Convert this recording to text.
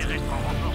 des restes en.